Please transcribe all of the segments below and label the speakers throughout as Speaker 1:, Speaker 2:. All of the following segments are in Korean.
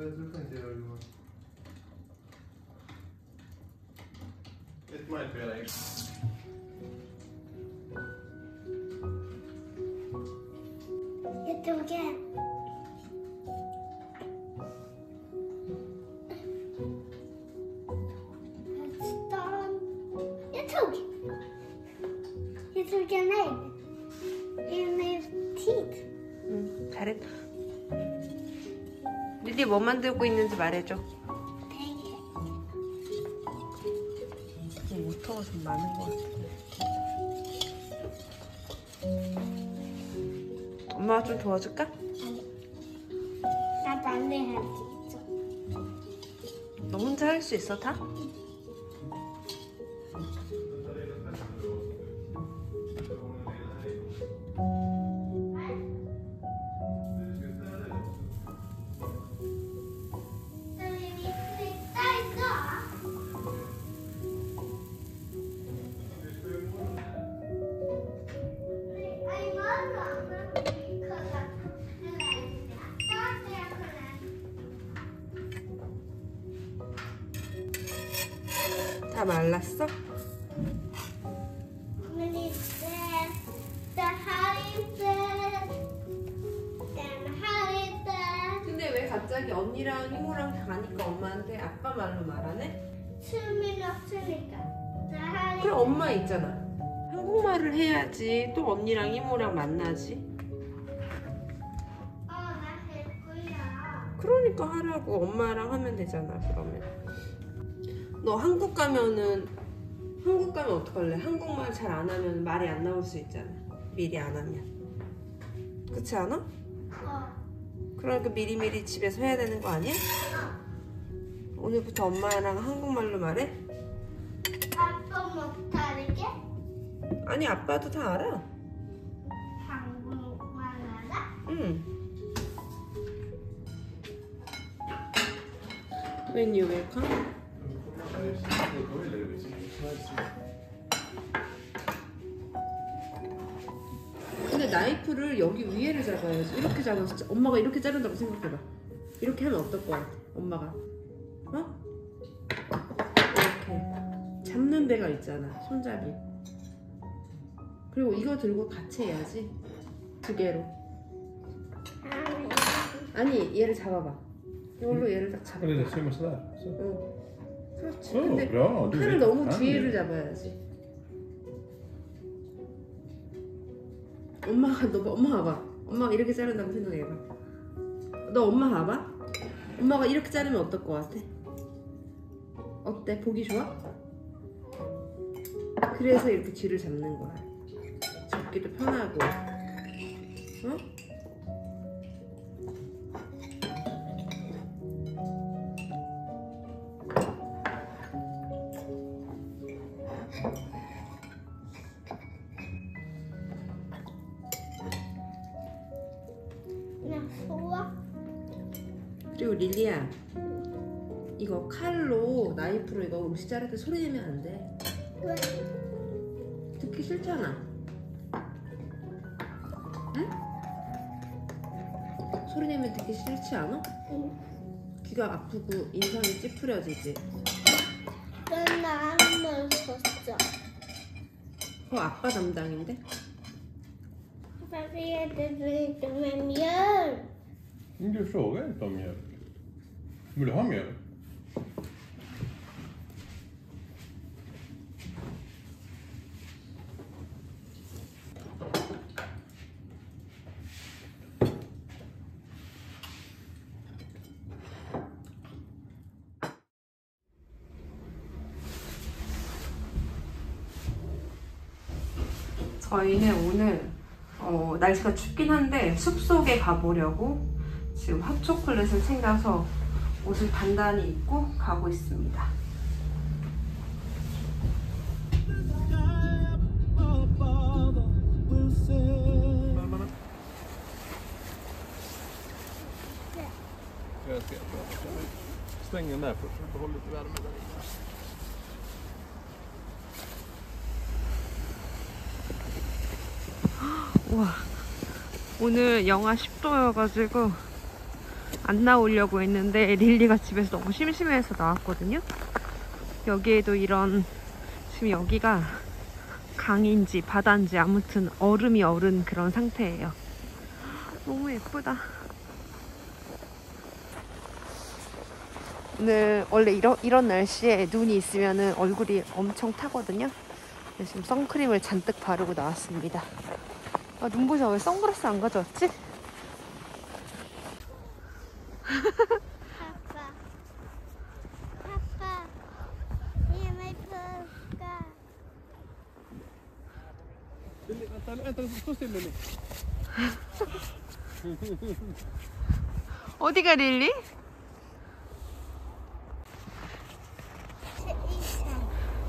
Speaker 1: It might be like...
Speaker 2: Hit them again. It's like a name. His name's
Speaker 3: Teeth. Mm, Had it. 리리 뭐 만들고 있는지 말해줘. 이 모터가 좀 많은 것 같은데. 엄마가 좀 도와줄까?
Speaker 2: 나도 안돼 할수 있어.
Speaker 3: 너 혼자 할 수 있어 다? 다 말랐어? 근데 왜 갑자기 언니랑 이모랑 가니까 엄마한테 아빠 말로 말하네?
Speaker 2: 춤이 없으니까.
Speaker 3: 그럼 엄마 있잖아. 한국말을 해야지 또 언니랑 이모랑 만나지.
Speaker 2: 어, 나할 거야.
Speaker 3: 그러니까 하라고 엄마랑 하면 되잖아 그러면 너 한국 가면은 한국 가면 어떡할래? 한국말 잘 안 하면 말이 안 나올 수 있잖아 미리 안 하면 그렇지 않아?
Speaker 2: 어.
Speaker 3: 그러니까 미리미리 집에서 해야 되는 거 아니야? 오늘부터 엄마랑 한국말로 말해?
Speaker 2: 아빠 못하게
Speaker 3: 아니 아빠도 다 알아
Speaker 2: 한국말 알아?
Speaker 3: 응 When you welcome 근데 나이프를 여기 위에를 잡아야지. 이렇게 잡아서 자- 엄마가 이렇게 자른다고 생각해봐. 이렇게 하면 어떨 것 같아? 엄마가 어? 이렇게 잡는 데가 있잖아. 손잡이. 그리고 이거 들고 같이 해야지. 두 개로. 아니 얘를 잡아봐. 이걸로 얘를 딱 잡아. 응. 그렇지.
Speaker 1: Oh,
Speaker 3: 근데
Speaker 1: du
Speaker 3: 팔을
Speaker 1: vet.
Speaker 3: 너무
Speaker 1: det-
Speaker 3: 잡아야지. 엄마가 너 엄마 봐봐. 엄마가 이렇게 자른다고 생각해봐. 너 엄마 봐봐. 엄마가 이렇게 자르면 어떨 것 같아? 어때? 보기 좋아? 그래서 이렇게 뒤를 잡는 거야. 잡기도 편하고. 어? 이거 칼로 나이프로 이거 음식 자를 때 소리 내면 안 돼.
Speaker 2: 왜?
Speaker 3: 듣기 싫잖아. 응? 소리 내면 듣기 싫지 않아?
Speaker 2: 응.
Speaker 3: 귀가 아프고 인상이 찌푸려지지.
Speaker 2: 넌나 한번 줬어.
Speaker 3: 그거 아빠 담당인데?
Speaker 2: Varför äter du inte med mjölk?
Speaker 1: Men du frågar inte om mjölk. Vill du ha mjölk?
Speaker 3: 저희는 오늘 어, 날씨가 춥긴 한데 숲속에 가보려고 지금 핫초콜릿을 챙겨서 옷을 단단히 입고 가고 있습니다. 와 오늘 영하 10도여가지고 안 나오려고 했는데 릴리가 집에서 너무 심심해서 나왔거든요. 여기에도 이런 지금 여기가 강인지 바다인지 아무튼 얼음이 얼은 그런 상태예요. 너무 예쁘다. 오늘 원래 이런, 이런 날씨에 눈이 있으면 얼굴이 엄청 타거든요. 지금 선크림을 잔뜩 바르고 나왔습니다. 아, 눈부셔. 왜 선글라스 안 가져왔지?
Speaker 2: 아빠. 아빠.
Speaker 3: 어디가 릴리?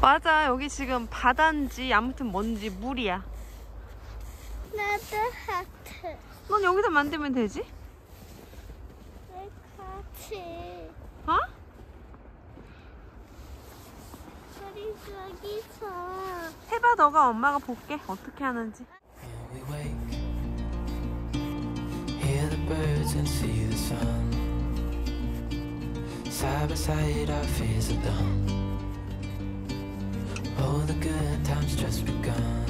Speaker 3: 맞아. 여기 지금 바다인지 아무튼 뭔지 물이야.
Speaker 2: 나도 하트.
Speaker 3: 넌 여기서 만들면 되지?
Speaker 2: 내 같이.
Speaker 3: 어?
Speaker 2: 우리 저기서.
Speaker 3: 해봐 너가 엄마가 볼게 어떻게 하는지
Speaker 4: we wake, hear the birds and see the sun. Side by side, our fears are done. Oh, the good times just begun.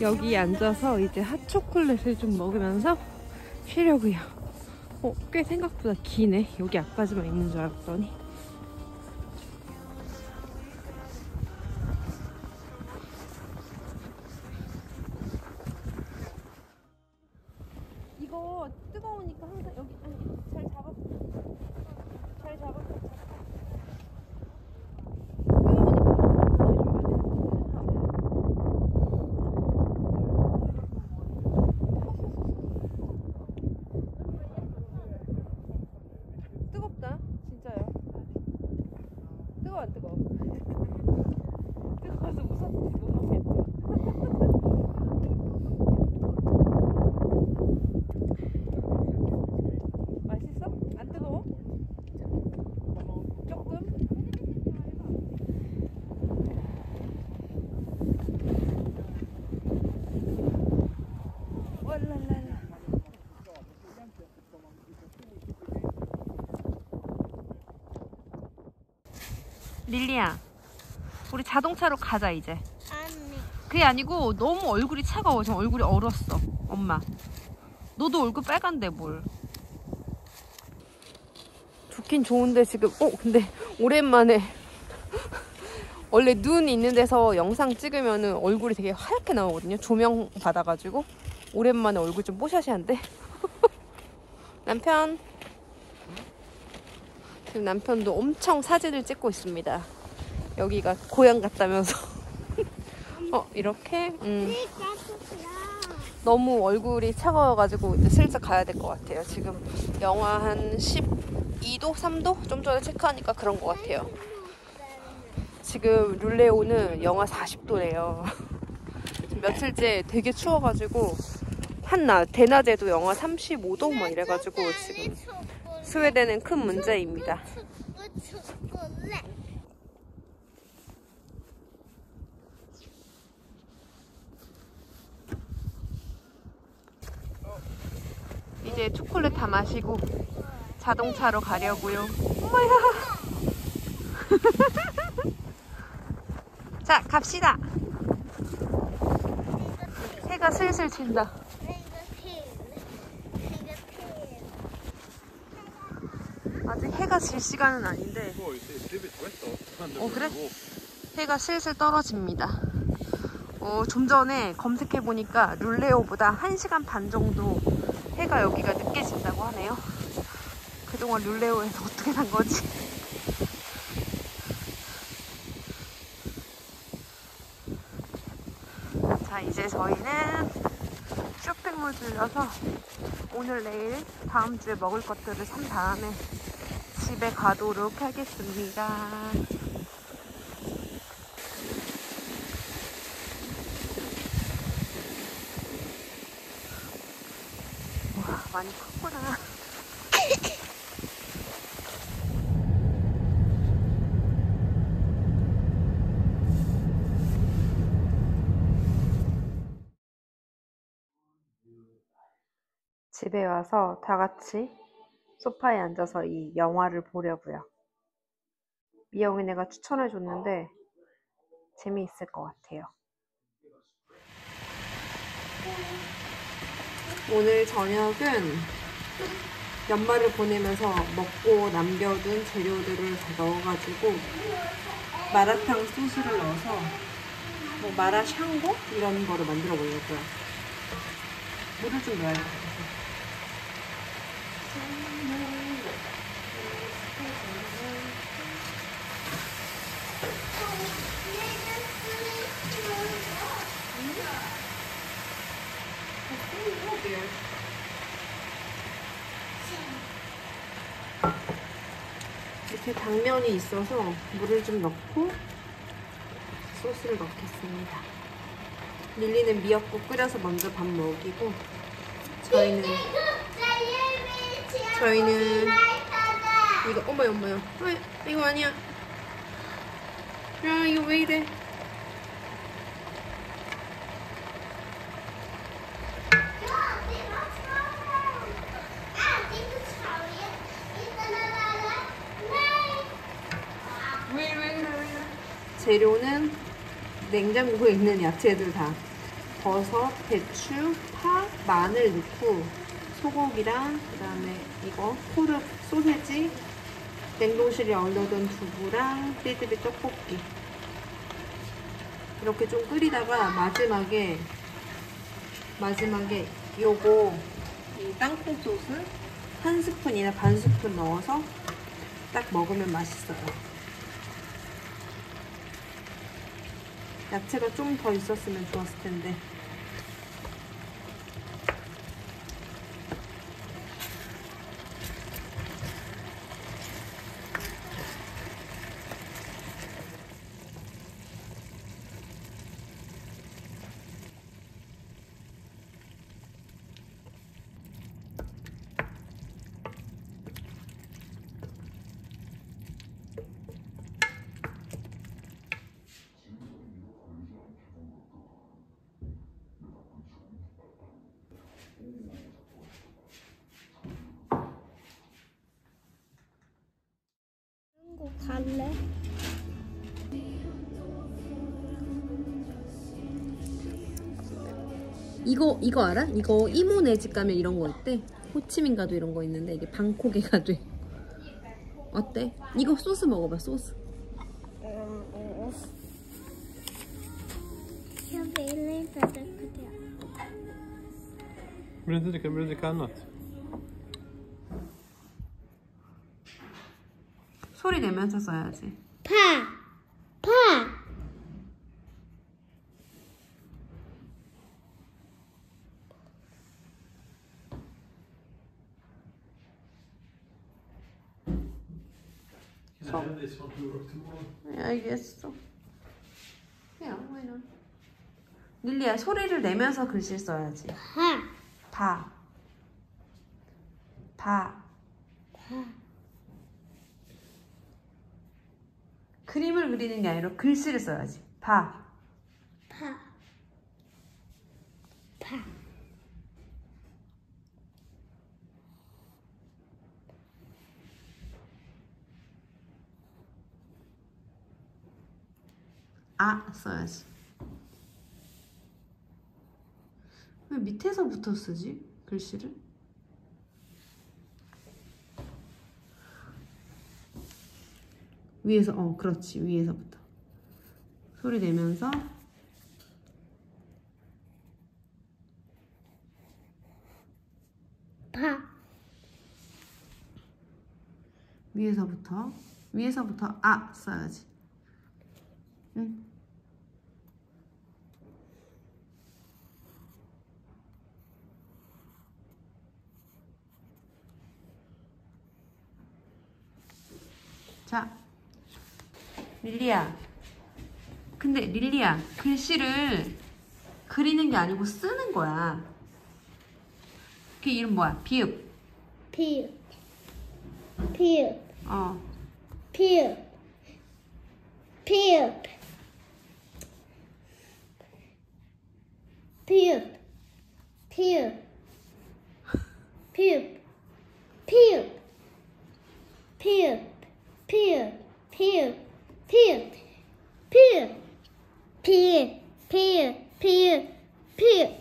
Speaker 3: 여기 앉아서 이제 핫초콜릿을 좀 먹으면서 쉬려고요. 어, 꽤 생각보다 기네. 여기 앞까지만 있는 줄 알았더니 이거 뜨거우니까 항상 여기 아니 잘 잡아 잘 잡아 뜨겁다 진짜요 뜨거워 안 뜨거워 뜨거워서 무섭 못 먹겠어 맛있어? 안 뜨거워? 조금? 월랄랄라 릴리야 우리 자동차로 가자 이제.
Speaker 2: 아니.
Speaker 3: 그게 아니고 너무 얼굴이 차가워. 지금 얼굴이 얼었어 엄마. 너도 얼굴 빨간데 뭘. 좋긴 좋은데 지금 어 근데 오랜만에 원래 눈 있는 데서 영상 찍으면은 얼굴이 되게 하얗게 나오거든요. 조명 받아가지고. 오랜만에 얼굴 좀 뽀샤시한데. 남편 지금 남편도 엄청 사진을 찍고 있습니다 여기가 고향 같다면서 어 이렇게 음. 너무 얼굴이 차가워가지고 이제 슬슬 가야 될 것 같아요. 지금 영하 한 12도, 3도 좀 전에 체크하니까 그런 것 같아요. 지금 룰레오는 영하 40도래요. 며칠째 되게 추워가지고 한낮 대낮에도 영하 35도 막 이래가지고 지금 소외되는 큰 문제입니다. 이제 초콜릿 다 마시고 자동차로 가려고요. 엄마야! 자, 갑시다! 해가 슬슬 진다. 질 시간은 아닌데 Åh, 그래? 해가 슬슬 떨어집니다. 어, 좀 전에 검색해 보니까 룰레오보다 1시간 반 정도 해가 여기가 늦게 진다고 하네요. 그동안 룰레오에서 어떻게 산 거지? 자, 이제 저희는 쇼핑몰 들려서 오늘 내일 다음 주에 먹을 것들을 산 다음에 집에 가도록 하겠습니다. 와, 많이 컸구나. 집에 와서 다 같이 소파에 앉아서 이 영화를 보려고요. 미영이네가 추천해 줬는데 재미있을 것 같아요. 오늘 저녁은 연말을 보내면서 먹고 남겨둔 재료들을 다 넣어가지고 마라탕 소스를 넣어서 뭐 마라 샹궈 이런 거를 만들어 보려고요. 물을 좀 넣어야 같아요. 이렇게 당면이 있어서 물을 좀 넣고 소스를 넣겠습니다. 릴리는 미역국 끓여서 먼저 밥 먹이고 저희는 저희는 이거 어머야 어머야 아, 이거 아니야. 야 이거 왜 이래? 재료는 냉장고에 있는 야채들 다. 버섯, 배추, 파, 마늘 넣고 소고기랑 그다음에 이거 코르 소세지 냉동실에 얼려둔 두부랑 띠드비 떡볶이 이렇게 좀 끓이다가 마지막에 마지막에 요거 이 땅콩 소스 한 스푼이나 반 스푼 넣어서 딱 먹으면 맛있어요. 야채가 좀 더 있었으면 좋았을 텐데.
Speaker 2: 갈래?
Speaker 3: 이거 이거 알아? 이거 이모네 집 가면 이런 거 있대. 호치민 가도 이런 거 있는데 이게 방콕에 가도. 어때? 이거 소스 먹어봐 소스.
Speaker 2: Dricka det.
Speaker 1: Annat?
Speaker 3: 소리 내면서 써야지.
Speaker 2: 파! 파!
Speaker 3: 네, 알겠어. 그냥 why not? 릴리야 소리를 내면서 글씨 써야지.
Speaker 2: 파!
Speaker 3: 바. 바. 그림을 그리는 게 아니라 글씨를 써야지. 봐.
Speaker 2: 파. 파.
Speaker 3: 아 써야지. 왜 밑에서부터 쓰지? 글씨를? 위에서 어 그렇지 위에서부터 소리 내면서
Speaker 2: 파.
Speaker 3: 위에서부터 위에서부터 아 써야지. 응. 자, 릴리야. 근데 릴리야, 글씨를 그리는 게 아니고 쓰는 거야. 그 이름 뭐야? 비읍.
Speaker 2: 피읍. 피읍.
Speaker 3: 어.
Speaker 2: 피읍. 피읍. 피읍. 피읍. 피읍. 피읍. 피읍. 피읍. 피읍. 피읍. 피읍. 피읍. 피읍. 피읍. 피읍.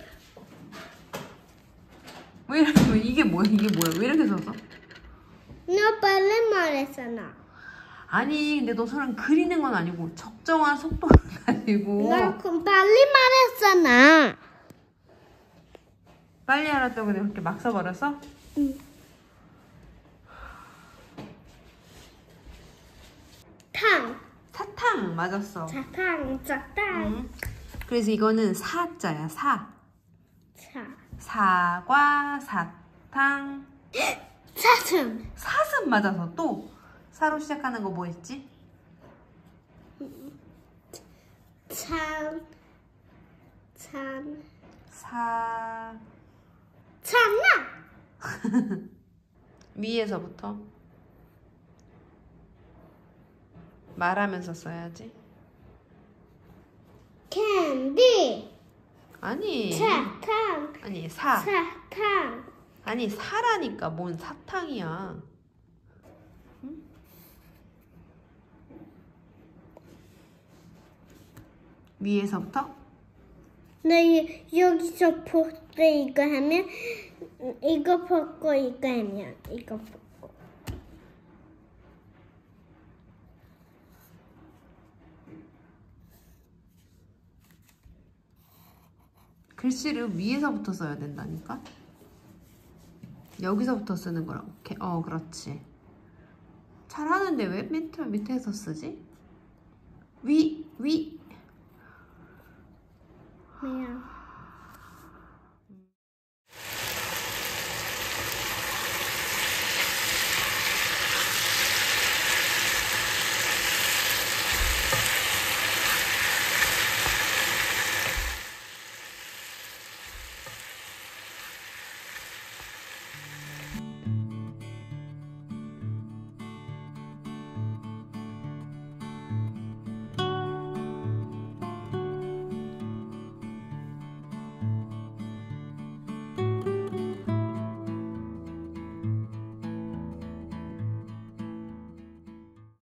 Speaker 3: 왜 이렇게 왜 이게 뭐야? 이게 뭐야? 왜 이렇게 써서?
Speaker 2: 너 빨리 말했잖아.
Speaker 3: 아니, 근데 너 손은 그리는 건 아니고 적정한 속도를 가지고
Speaker 2: 너 그럼 빨리 말했잖아.
Speaker 3: 빨리 알았다고 내가 그렇게 막 써버렸어?
Speaker 2: 탕.
Speaker 3: 사탕 맞았어.
Speaker 2: 자탕. 자탕.
Speaker 3: 응. 그래서 이거는 사자야 사.
Speaker 2: 자.
Speaker 3: 사과, 사탕,
Speaker 2: 사슴.
Speaker 3: 사슴 맞아서 또 사로 시작하는 거 뭐 있지?
Speaker 2: 참. 참.
Speaker 3: 사
Speaker 2: 참나.
Speaker 3: 위에서부터 말하면서 써야지.
Speaker 2: 캔디.
Speaker 3: 아니.
Speaker 2: 사탕.
Speaker 3: 아니 사.
Speaker 2: 사탕.
Speaker 3: 아니 사라니까 뭔 사탕이야. 응? 위에서부터
Speaker 2: 네 여기서 벗고 이거 하면 이거 벗고 이거 하면 이거 벗고.
Speaker 3: 글씨를 위에서부터 써야 된다니까. 여기서부터 쓰는 거라고. 오케이. 어, 그렇지. 잘하는데 왜 밑에 밑에서 쓰지? 위, 위.
Speaker 2: 뭐야?